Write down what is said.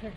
pick